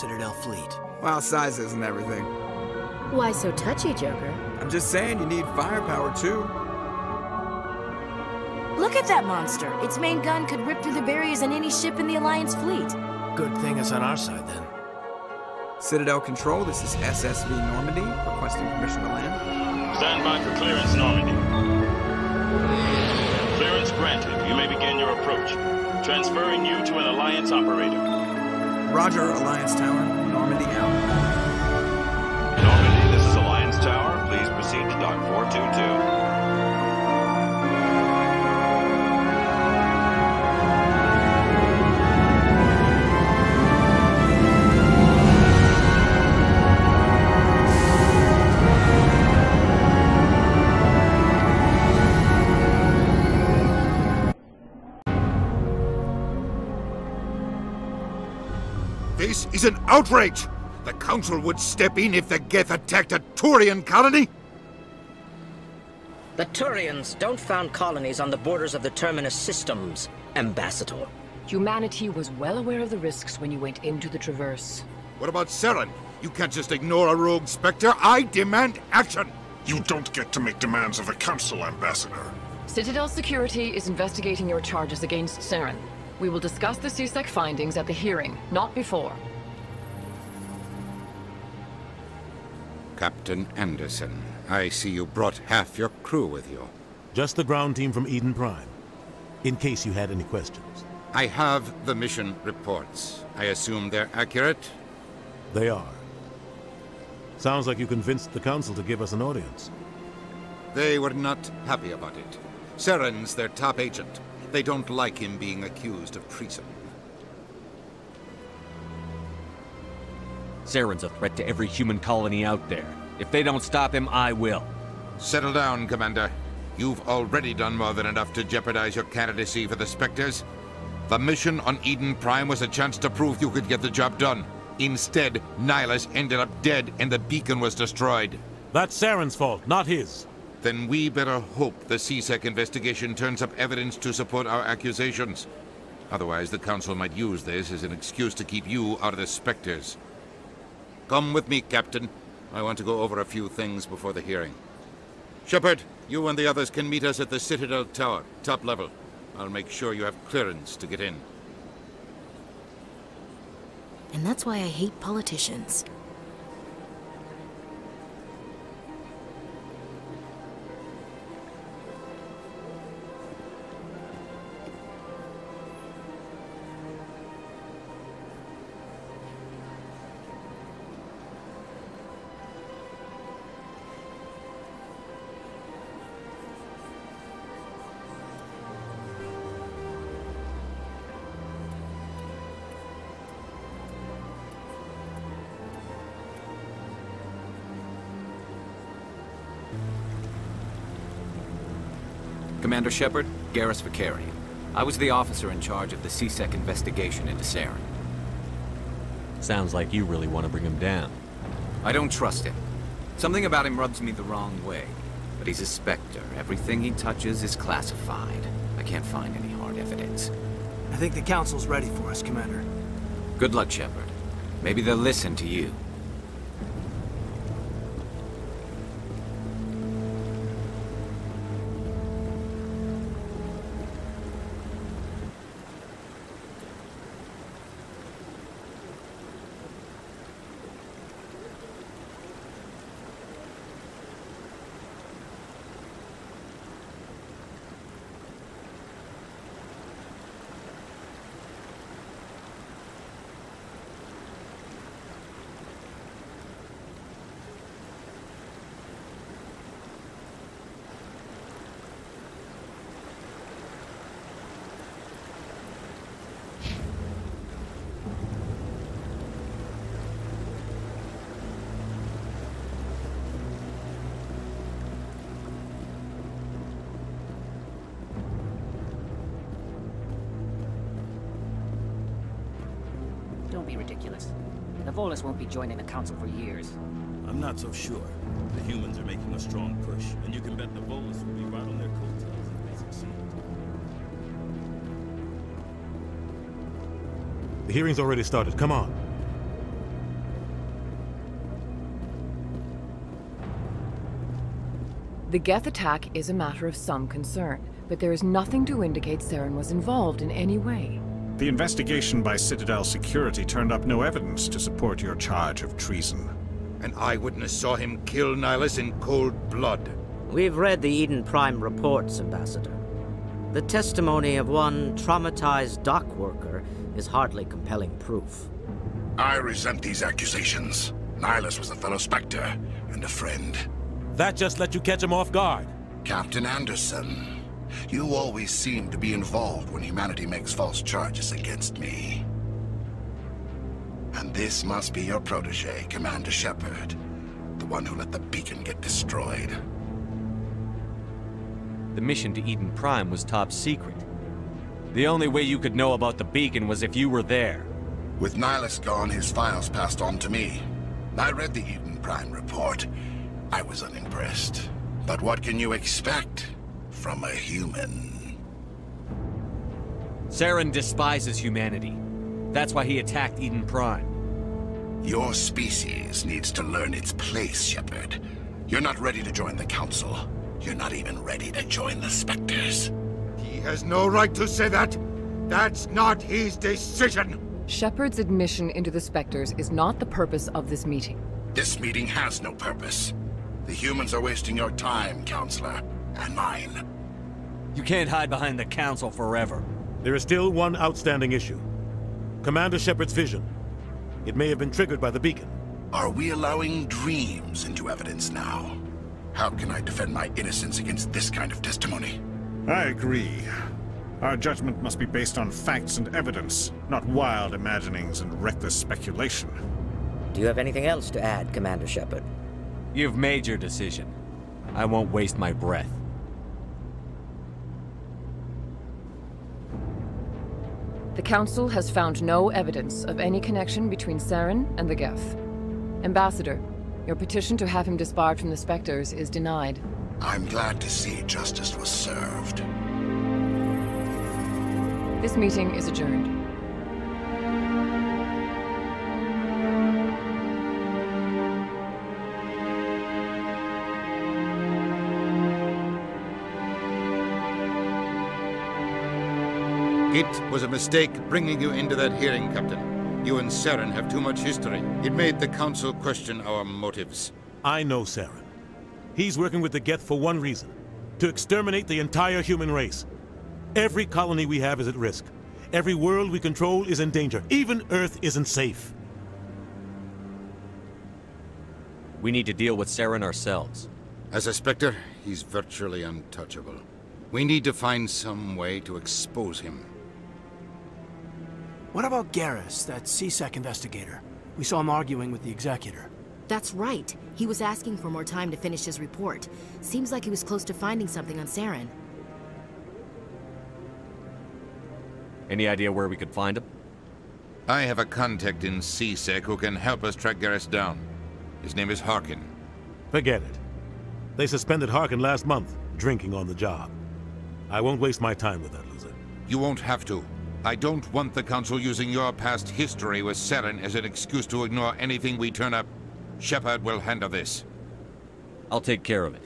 Citadel fleet. Well, size isn't everything. Why so touchy, Joker? I'm just saying you need firepower too. Look at that monster. Its main gun could rip through the barriers in any ship in the Alliance fleet. Good thing it's on our side then. Citadel Control, this is SSV Normandy, requesting permission to land. Stand by for clearance, Normandy. Clearance granted. You may begin your approach. Transferring you to an Alliance operator. Roger, Alliance Tower, Normandy out. Normandy, this is Alliance Tower. Please proceed to Dock 422. This is an outrage! The Council would step in if the Geth attacked a Turian colony? The Turians don't found colonies on the borders of the Terminus systems, Ambassador. Humanity was well aware of the risks when you went into the Traverse. What about Saren? You can't just ignore a rogue Spectre. I demand action! You don't get to make demands of the Council, Ambassador. Citadel Security is investigating your charges against Saren. We will discuss the C-Sec findings at the hearing, not before. Captain Anderson, I see you brought half your crew with you. Just the ground team from Eden Prime. In case you had any questions. I have the mission reports. I assume they're accurate? They are. Sounds like you convinced the Council to give us an audience. They were not happy about it. Saren's their top agent. They don't like him being accused of treason. Saren's a threat to every human colony out there. If they don't stop him, I will. Settle down, Commander. You've already done more than enough to jeopardize your candidacy for the Spectres. The mission on Eden Prime was a chance to prove you could get the job done. Instead, Nihlus ended up dead and the beacon was destroyed. That's Saren's fault, not his. Then we better hope the C-Sec investigation turns up evidence to support our accusations. Otherwise, the Council might use this as an excuse to keep you out of the Spectres. Come with me, Captain. I want to go over a few things before the hearing. Shepard, you and the others can meet us at the Citadel Tower, top level. I'll make sure you have clearance to get in. And that's why I hate politicians. Commander Shepard, Garrus Vakarian. I was the officer in charge of the C-Sec investigation into Saren. Sounds like you really want to bring him down. I don't trust him. Something about him rubs me the wrong way. But he's a Spectre. Everything he touches is classified. I can't find any hard evidence. I think the Council's ready for us, Commander. Good luck, Shepard. Maybe they'll listen to you. Volus won't be joining the Council for years. I'm not so sure. The humans are making a strong push, and you can bet the Volus will be right on their coattails if they succeed. The hearing's already started. Come on. The Geth attack is a matter of some concern, but there is nothing to indicate Saren was involved in any way. The investigation by Citadel Security turned up no evidence to support your charge of treason. An eyewitness saw him kill Nihlus in cold blood. We've read the Eden Prime reports, Ambassador. The testimony of one traumatized dock worker is hardly compelling proof. I resent these accusations. Nihlus was a fellow Spectre and a friend. That just let you catch him off guard. Captain Anderson, you always seem to be involved when humanity makes false charges against me. And this must be your protege, Commander Shepard. The one who let the beacon get destroyed. The mission to Eden Prime was top secret. The only way you could know about the beacon was if you were there. With Nihlus gone, his files passed on to me. I read the Eden Prime report. I was unimpressed. But what can you expect from a human? Saren despises humanity. That's why he attacked Eden Prime. Your species needs to learn its place, Shepard. You're not ready to join the Council. You're not even ready to join the Spectres. He has no right to say that. That's not his decision. Shepard's admission into the Spectres is not the purpose of this meeting. This meeting has no purpose. The humans are wasting your time, Councilor, and mine. You can't hide behind the Council forever. There is still one outstanding issue. Commander Shepard's vision. It may have been triggered by the beacon. Are we allowing dreams into evidence now? How can I defend my innocence against this kind of testimony? I agree. Our judgment must be based on facts and evidence, not wild imaginings and reckless speculation. Do you have anything else to add, Commander Shepard? You've made your decision. I won't waste my breath. The Council has found no evidence of any connection between Saren and the Geth. Ambassador, your petition to have him disbarred from the Spectres is denied. I'm glad to see justice was served. This meeting is adjourned. It was a mistake bringing you into that hearing, Captain. You and Saren have too much history. It made the Council question our motives. I know Saren. He's working with the Geth for one reason. To exterminate the entire human race. Every colony we have is at risk. Every world we control is in danger. Even Earth isn't safe. We need to deal with Saren ourselves. As a Spectre, he's virtually untouchable. We need to find some way to expose him. What about Garrus, that C-Sec investigator? We saw him arguing with the Executor. That's right. He was asking for more time to finish his report. Seems like he was close to finding something on Saren. Any idea where we could find him? I have a contact in C-Sec who can help us track Garrus down. His name is Harkin. Forget it. They suspended Harkin last month, drinking on the job. I won't waste my time with that loser. You won't have to. I don't want the Council using your past history with Saren as an excuse to ignore anything we turn up. Shepard will handle this. I'll take care of it.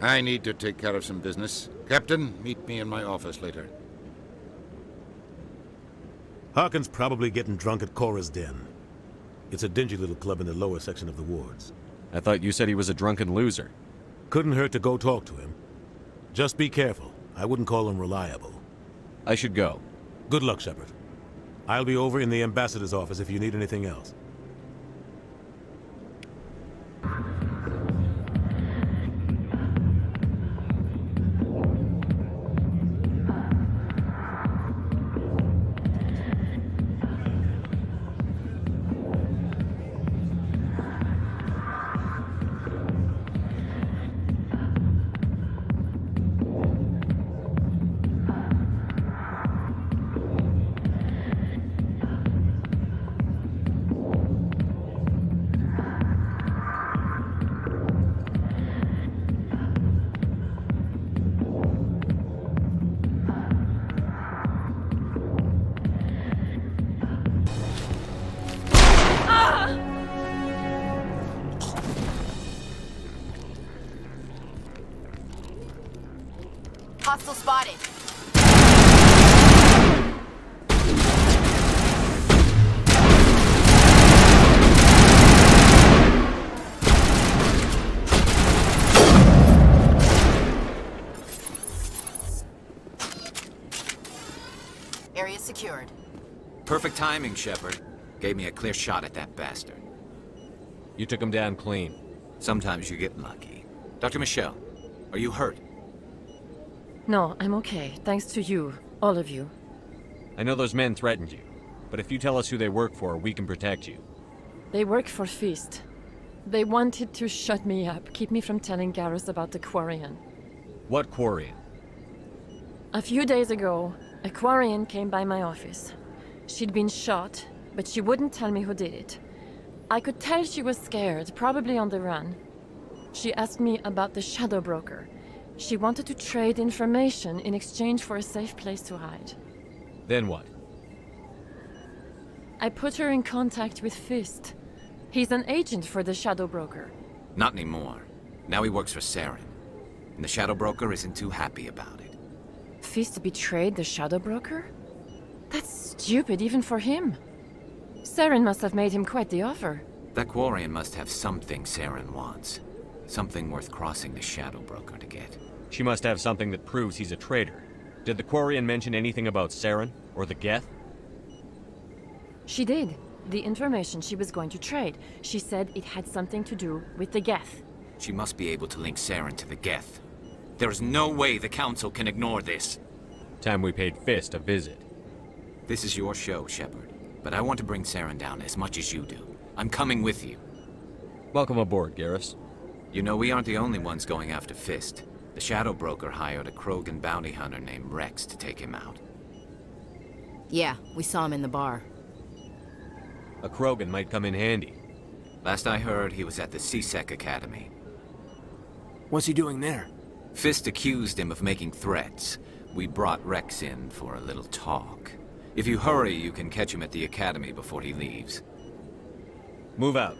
I need to take care of some business. Captain, meet me in my office later. Harkin's probably getting drunk at Chora's Den. It's a dingy little club in the lower section of the wards. I thought you said he was a drunken loser. Couldn't hurt to go talk to him. Just be careful. I wouldn't call him reliable. I should go. Good luck, Shepard. I'll be over in the ambassador's office if you need anything else. Perfect timing, Shepard. Gave me a clear shot at that bastard. You took him down clean. Sometimes you get lucky. Dr. Michel, are you hurt? No, I'm okay. Thanks to you. All of you. I know those men threatened you, but if you tell us who they work for, we can protect you. They work for Fist. They wanted to shut me up, keep me from telling Garrus about the Quarian. What Quarian? A few days ago, a Quarian came by my office. She'd been shot, but she wouldn't tell me who did it. I could tell she was scared, probably on the run. She asked me about the Shadow Broker. She wanted to trade information in exchange for a safe place to hide. Then what? I put her in contact with Fist. He's an agent for the Shadow Broker. Not anymore. Now he works for Saren. And the Shadow Broker isn't too happy about it. Fist betrayed the Shadow Broker? That's stupid even for him. Saren must have made him quite the offer. That Quarian must have something Saren wants. Something worth crossing the Shadow Broker to get. She must have something that proves he's a traitor. Did the Quarian mention anything about Saren? Or the Geth? She did. The information she was going to trade. She said it had something to do with the Geth. She must be able to link Saren to the Geth. There is no way the Council can ignore this. Time we paid Fist a visit. This is your show, Shepard. But I want to bring Saren down as much as you do. I'm coming with you. Welcome aboard, Garrus. You know, we aren't the only ones going after Fist. The Shadow Broker hired a Krogan bounty hunter named Rex to take him out. Yeah, we saw him in the bar. A Krogan might come in handy. Last I heard, he was at the C-Sec Academy. What's he doing there? Fist accused him of making threats. We brought Rex in for a little talk. If you hurry, you can catch him at the Academy before he leaves. Move out.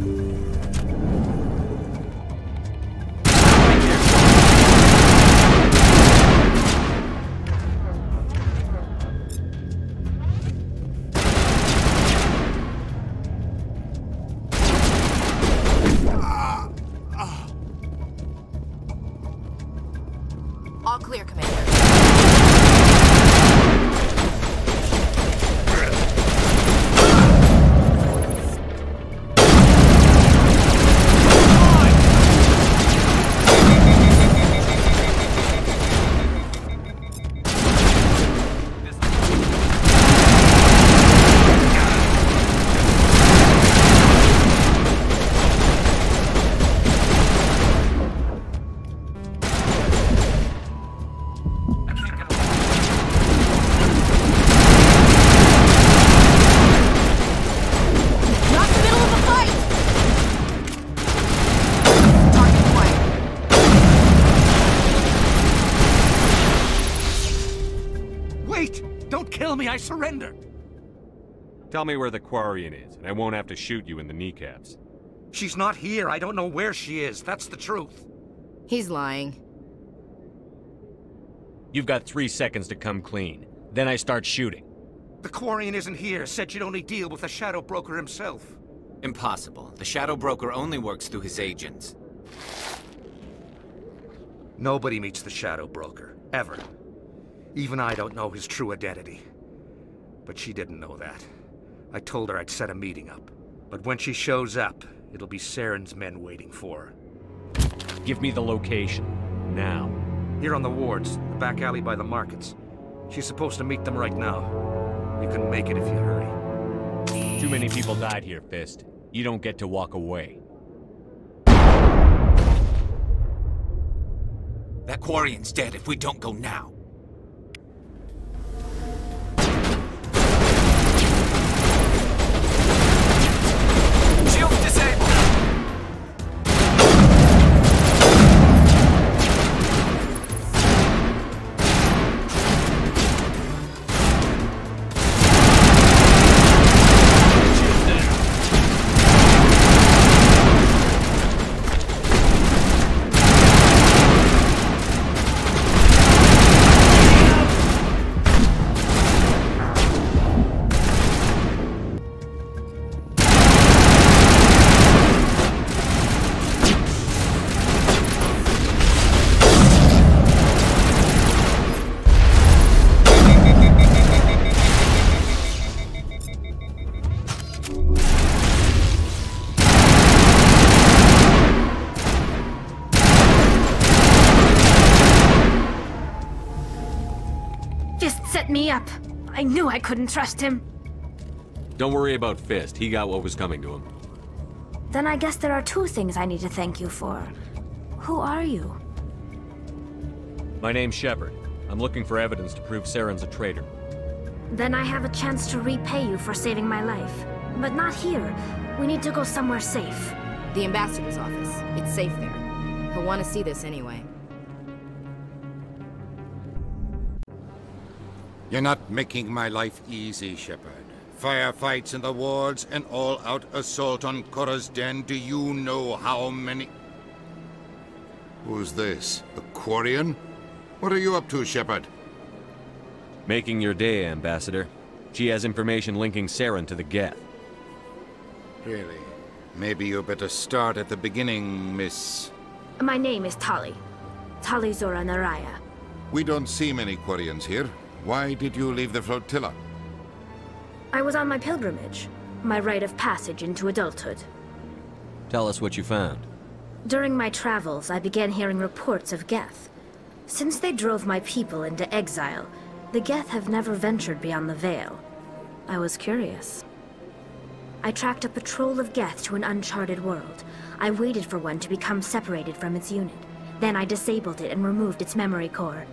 All Tell me where the Quarian is, and I won't have to shoot you in the kneecaps. She's not here. I don't know where she is. That's the truth. He's lying. You've got three seconds to come clean. Then I start shooting. The Quarian isn't here. Said she'd only deal with the Shadow Broker himself. Impossible. The Shadow Broker only works through his agents. Nobody meets the Shadow Broker, ever. Even I don't know his true identity. But she didn't know that. I told her I'd set a meeting up. But when she shows up, it'll be Saren's men waiting for her. Give me the location. Now. Here on the wards, the back alley by the markets. She's supposed to meet them right now. You can make it if you hurry. Too many people died here, Fist. You don't get to walk away. That Quarian's dead if we don't go now. Knew I couldn't trust him. Don't worry about Fist. He got what was coming to him. Then I guess there are two things I need to thank you for. Who are you? My name's Shepard. I'm looking for evidence to prove Saren's a traitor. Then I have a chance to repay you for saving my life. But not here. We need to go somewhere safe. The ambassador's office. It's safe there. He'll want to see this anyway. You're not making my life easy, Shepard. Firefights in the wards, an all-out assault on Chora's den. Do you know how many... Who's this? A Quarian? What are you up to, Shepard? Making your day, Ambassador. She has information linking Saren to the Geth. Really? Maybe you better start at the beginning, Miss... My name is Tali. Tali'Zorah nar Rayya. We don't see many Quarians here. Why did you leave the flotilla? I was on my pilgrimage. My rite of passage into adulthood. Tell us what you found. During my travels, I began hearing reports of Geth. Since they drove my people into exile, the Geth have never ventured beyond the Veil. I was curious. I tracked a patrol of Geth to an uncharted world. I waited for one to become separated from its unit. Then I disabled it and removed its memory core.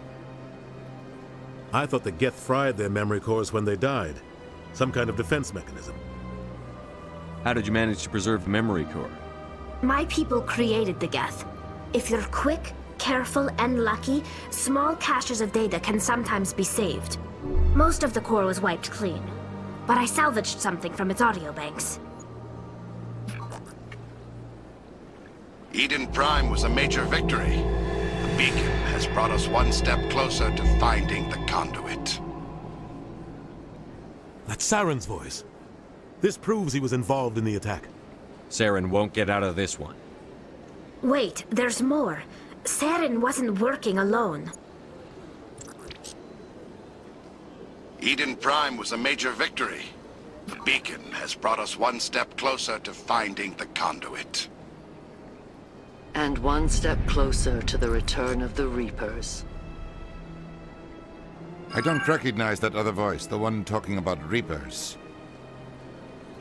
I thought the Geth fried their memory cores when they died. Some kind of defense mechanism. How did you manage to preserve the memory core? My people created the Geth. If you're quick, careful, and lucky, small caches of data can sometimes be saved. Most of the core was wiped clean, but I salvaged something from its audio banks. Eden Prime was a major victory. The beacon has brought us one step closer to finding the conduit. That's Saren's voice. This proves he was involved in the attack. Saren won't get out of this one. Wait, there's more. Saren wasn't working alone. Eden Prime was a major victory. The beacon has brought us one step closer to finding the conduit. And one step closer to the return of the Reapers. I don't recognize that other voice, the one talking about Reapers.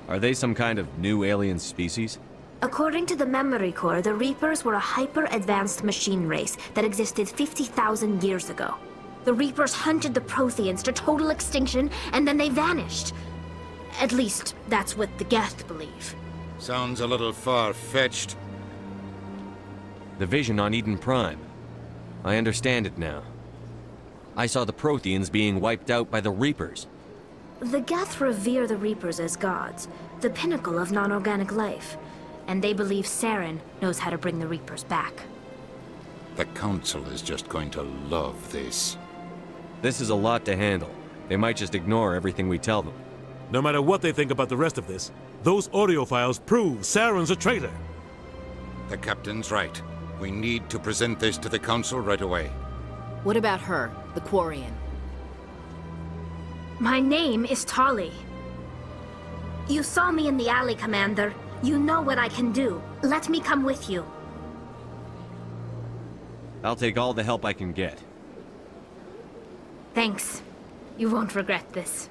Are they some kind of new alien species? According to the memory core, the Reapers were a hyper-advanced machine race that existed 50,000 years ago. The Reapers hunted the Protheans to total extinction, and then they vanished. At least, that's what the Geth believe. Sounds a little far-fetched. The vision on Eden Prime. I understand it now. I saw the Protheans being wiped out by the Reapers. The Geth revere the Reapers as gods, the pinnacle of non-organic life. And they believe Saren knows how to bring the Reapers back. The Council is just going to love this. This is a lot to handle. They might just ignore everything we tell them. No matter what they think about the rest of this, those audio files prove Saren's a traitor. The captain's right. We need to present this to the council right away. What about her, the Quarian? My name is Tali. You saw me in the alley, Commander. You know what I can do. Let me come with you. I'll take all the help I can get. Thanks. You won't regret this.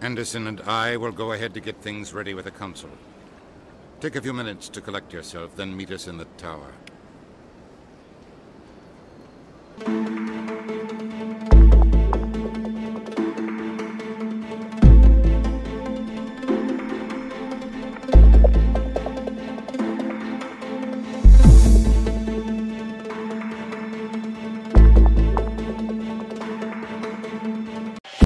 Anderson and I will go ahead to get things ready with the council. Take a few minutes to collect yourself, then meet us in the tower.